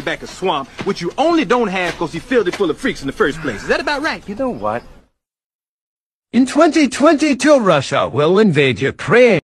you back a swamp, which you only don't have because you filled it full of freaks in the first place. Is that about right? You know what? In 2022, Russia will invade Ukraine.